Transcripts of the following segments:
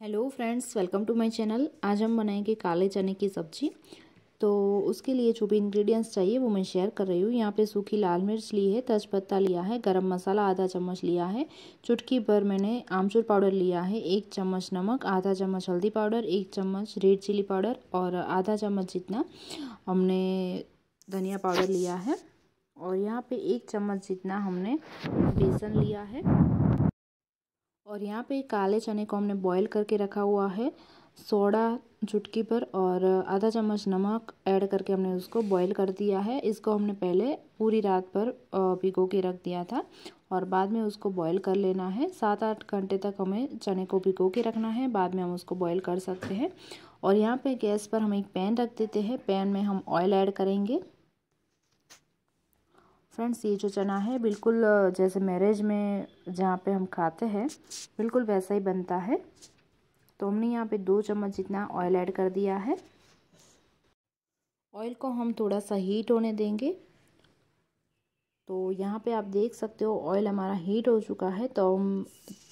Hello friends, welcome to my channel. आज हम बनाएँगे काले चने की सब्ज़ी। तो उसके लिए जो भी इंग्रेडिएंट्स चाहिए, वो मैं शेयर कर रही हूँ। यहाँ पे सूखी लाल मिर्च ली है, तेजपत्ता लिया है, गरम मसाला आधा चम्मच लिया है, चुटकी भर मैंने आमचूर पाउडर लिया है, एक चम्मच नमक, आधा चम्मच हल्दी पाउडर, एक चम्मच रेड चिली पाउडर और आधा चम्मच जितना हमने धनिया पाउडर लिया है। और यहाँ पे एक चम्मच जितना हमने बेसन लिया है। और यहाँ पे काले चने को हमने बॉईल करके रखा हुआ है। सोडा, चुटकी पर और आधा चम्मच नमक ऐड करके हमने उसको बॉईल कर दिया है। इसको हमने पहले पूरी रात पर भिगो के रख दिया था और बाद में उसको बॉईल कर लेना है। सात आठ घंटे तक हमें चने को भिगो के रखना है। बाद में हम उसको बॉईल कर सकते हैं। और यहाँ पे गैस पर हम एक पैन रख देते हैं। पैन में हम ऑयल ऐड करेंगे। फ्रेंड्स, ये जो चना है, बिल्कुल जैसे मैरिज में जहाँ पे हम खाते हैं, बिल्कुल वैसा ही बनता है। तो हमने यहाँ पे दो चम्मच जितना ऑयल ऐड कर दिया है। ऑयल को हम थोड़ा सा हीट होने देंगे। तो यहाँ पे आप देख सकते हो ऑयल हमारा हीट हो चुका है। तो हम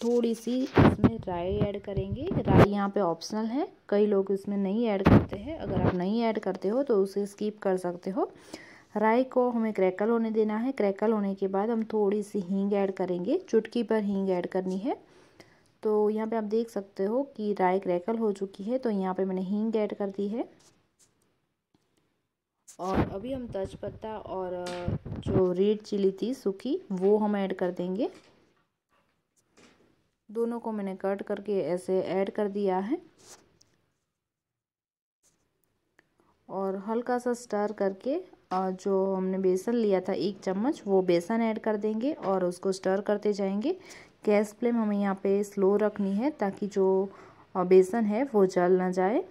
थोड़ी सी इसमें राई ऐड करेंगे। राई यहाँ पे ऑप्शनल है। कई लोग इसमें नहीं ऐड करते हैं। अगर आप नहीं ऐड करते हो तो उसे स्कीप कर सकते हो। राई को हमें क्रैकल होने देना है। क्रैकल होने के बाद हम थोड़ी सी हींग ऐड करेंगे। चुटकी पर हींग ऐड करनी है। तो यहाँ पे आप देख सकते हो कि राई क्रैकल हो चुकी है तो यहाँ पे मैंने हींग ऐड कर दी है। और अभी हम तेजपत्ता और जो रेड चिली थी सूखी, वो हम ऐड कर देंगे। दोनों को मैंने कट करके ऐसे ऐड कर दिया है। और हल्का सा स्टर करके जो हमने बेसन लिया था एक चम्मच, वो बेसन ऐड कर देंगे और उसको स्टर करते जाएँगे। गैस फ्लेम हमें यहाँ पे स्लो रखनी है ताकि जो बेसन है वो जल ना जाए।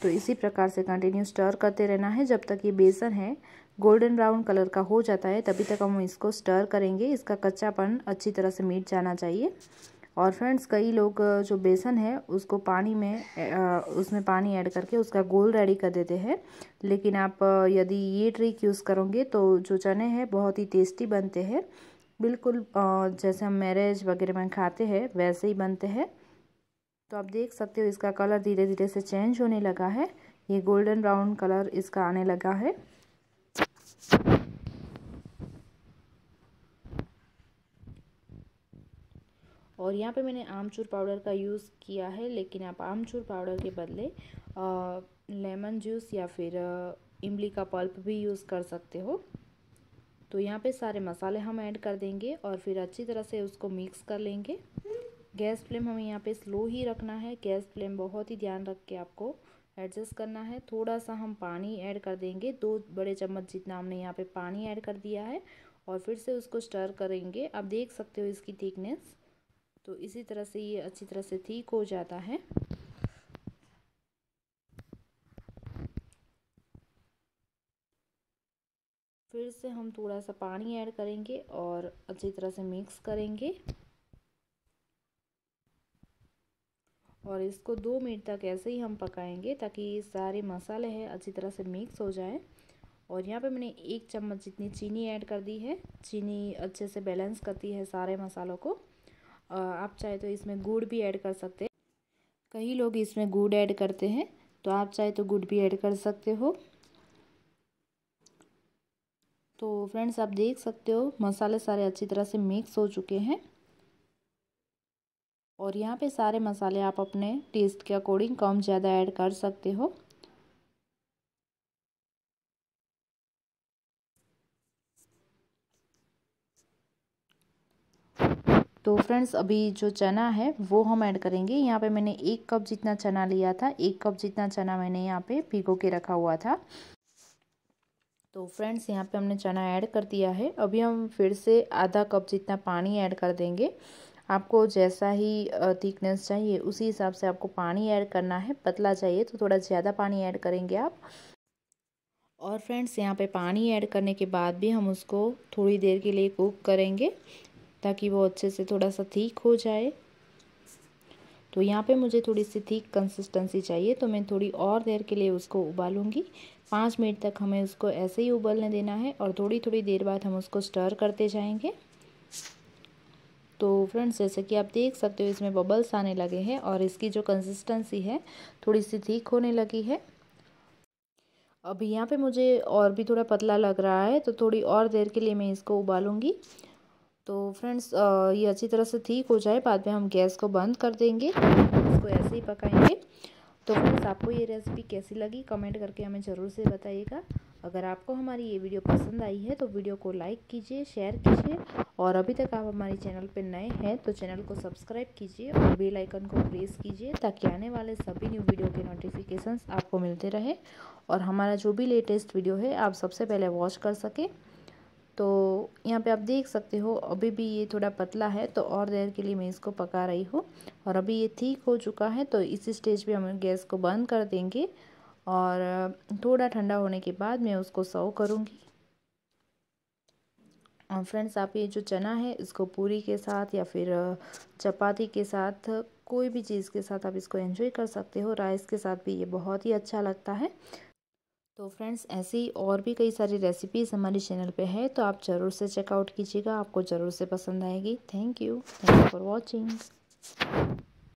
तो इसी प्रकार से कंटिन्यू स्टर करते रहना है। जब तक ये बेसन है गोल्डन ब्राउन कलर का हो जाता है, तभी तक हम इसको स्टर करेंगे। इसका कच्चापन अच्छी तरह से मीट जाना चाहिए। और फ्रेंड्स कई लोग जो बेसन है, उसको पानी में उसमें पानी ऐड करके उसका गोल रेडी कर देते हैं। लेकिन आप यदि ये ट्रिक यूज़ करोगे तो जो चने हैं, बहुत ही टेस्टी बनते हैं। बिल्कुल जैसे हम मैरिज वगैरह में खाते हैं, वैसे ही बनते हैं। तो आप देख सकते हो, इसका कलर धीरे धीरे से चेंज होने लगा है। ये गोल्डन ब्राउन कलर इसका आने लगा है। और यहाँ पे मैंने आमचूर पाउडर का यूज़ किया है लेकिन आप आमचूर पाउडर के बदले आ, लेमन जूस या फिर इमली का पल्प भी यूज़ कर सकते हो। तो यहाँ पे सारे मसाले हम ऐड कर देंगे और फिर अच्छी तरह से उसको मिक्स कर लेंगे। गैस फ्लेम हमें यहाँ पे स्लो ही रखना है। गैस फ्लेम बहुत ही ध्यान रख के आपको एडजस्ट करना है। थोड़ा सा हम पानी ऐड कर देंगे। दो बड़े चम्मच जितना हमने यहाँ पे पानी ऐड कर दिया है और फिर से उसको स्टर करेंगे। आप देख सकते हो इसकी थिकनेस। तो इसी तरह से ये अच्छी तरह से ठीक हो जाता है। फिर से हम थोड़ा सा पानी ऐड करेंगे और अच्छी तरह से मिक्स करेंगे। और इसको दो मिनट तक ऐसे ही हम पकाएँगे ताकि सारे मसाले हैं, अच्छी तरह से मिक्स हो जाए। और यहाँ पे मैंने एक चम्मच जितनी चीनी ऐड कर दी है, चीनी अच्छे से बैलेंस करती है सारे मसालों को। आप चाहे तो इसमें गुड़ भी ऐड कर सकते हैं। कई लोग इसमें गुड़ ऐड करते हैं तो आप चाहे तो गुड़ भी ऐड कर सकते हो। तो फ्रेंड्स, आप देख सकते हो, मसाले सारे अच्छी तरह से मिक्स हो चुके हैं। और यहाँ पे सारे मसाले आप अपने टेस्ट के अकॉर्डिंग कम ज़्यादा ऐड कर सकते हो। तो फ्रेंड्स, अभी जो चना है, वो हम ऐड करेंगे। यहाँ पे मैंने एक कप जितना चना लिया था, एक कप जितना चना मैंने यहाँ पे भिगो के रखा हुआ था। तो फ्रेंड्स, यहाँ पे हमने चना ऐड कर दिया है। अभी हम फिर से आधा कप जितना पानी ऐड कर देंगे। आपको जैसा ही थिकनेस चाहिए, उसी हिसाब से आपको पानी ऐड करना है। पतला चाहिए तो थोड़ा ज़्यादा पानी ऐड करेंगे आप। और फ्रेंड्स, यहाँ पे पानी ऐड करने के बाद भी हम उसको थोड़ी देर के लिए कुक करेंगे। ताकि वो अच्छे से थोड़ा सा थीक हो जाए। तो यहाँ पे मुझे थोड़ी सी थीक कंसिस्टेंसी चाहिए तो मैं थोड़ी और देर के लिए उसको उबालूँगी। पाँच मिनट तक हमें उसको ऐसे ही उबलने देना है और थोड़ी थोड़ी देर बाद हम उसको स्टर करते जाएँगे। तो फ्रेंड्स, जैसे कि आप देख सकते हो, इसमें बबल्स आने लगे हैं और इसकी जो कंसिस्टेंसी है थोड़ी सी थीक होने लगी है। अभी यहाँ पे मुझे और भी थोड़ा पतला लग रहा है तो थोड़ी और देर के लिए मैं इसको उबालूँगी। तो फ्रेंड्स ये अच्छी तरह से ठीक हो जाए, बाद में हम गैस को बंद कर देंगे, इसको ऐसे ही पकाएँगे। तो फ्रेंड्स, आपको ये रेसिपी कैसी लगी, कमेंट करके हमें ज़रूर से बताइएगा। अगर आपको हमारी ये वीडियो पसंद आई है तो वीडियो को लाइक कीजिए, शेयर कीजिए, और अभी तक आप हमारे चैनल पर नए हैं तो चैनल को सब्सक्राइब कीजिए और बेल आइकन को प्रेस कीजिए, ताकि आने वाले सभी न्यू वीडियो के नोटिफिकेशंस आपको मिलते रहे। और हमारा जो भी लेटेस्ट वीडियो है, आप सबसे पहले वॉच कर सकें। तो यहाँ पे आप देख सकते हो, अभी भी ये थोड़ा पतला है तो और देर के लिए मैं इसको पका रही हूँ। और अभी ये ठीक हो चुका है तो इस स्टेज पे हम गैस को बंद कर देंगे और थोड़ा ठंडा होने के बाद मैं उसको सर्व करूँगी। और फ्रेंड्स, आप ये जो चना है, इसको पूरी के साथ या फिर चपाती के साथ, कोई भी चीज़ के साथ आप इसको एंजॉय कर सकते हो। राइस के साथ भी ये बहुत ही अच्छा लगता है। तो फ्रेंड्स, ऐसी और भी कई सारी रेसिपीज़ हमारे चैनल पे है तो आप ज़रूर से चेकआउट कीजिएगा, आपको ज़रूर से पसंद आएगी। Thank you thank you for watching